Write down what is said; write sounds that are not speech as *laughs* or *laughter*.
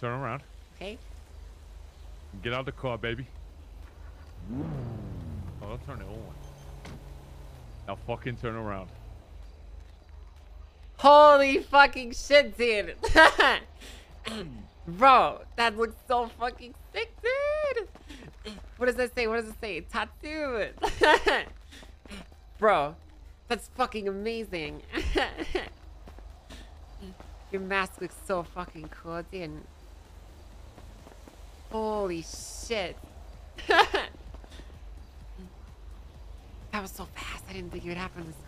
turn around. Okay. Get out of the car, baby. Oh, don't turn it on. Now fucking turn around. Holy fucking shit, dude. *laughs* Bro, that looks so fucking sick, dude. What does that say? What does it say? Tatsu. *laughs* Bro, that's fucking amazing. *laughs* Your mask looks so fucking cool, dude. Holy shit. *laughs* that was so fast. I didn't think it would happen this quick.